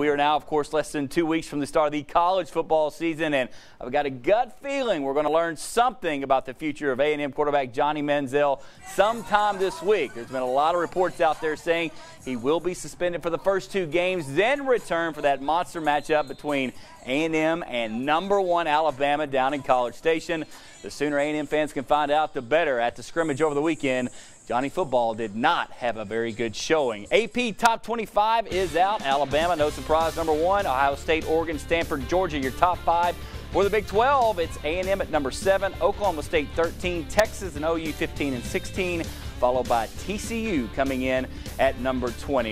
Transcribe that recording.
We are now, of course, less than two weeks from the start of the college football season, and I've got a gut feeling we're going to learn something about the future of A&M quarterback Johnny Manziel sometime this week. There's been a lot of reports out there saying he will be suspended for the first two games, then return for that monster matchup between A&M and number one Alabama down in College Station. The sooner A&M fans can find out, the better. At the scrimmage over the weekend, Johnny Football did not have a very good showing. AP Top 25 is out. Alabama, no surprise, number one. Ohio State, Oregon, Stanford, Georgia, your top five. For the Big 12, it's A&M at number seven, Oklahoma State 13, Texas and OU 15 and 16, followed by TCU coming in at number 20.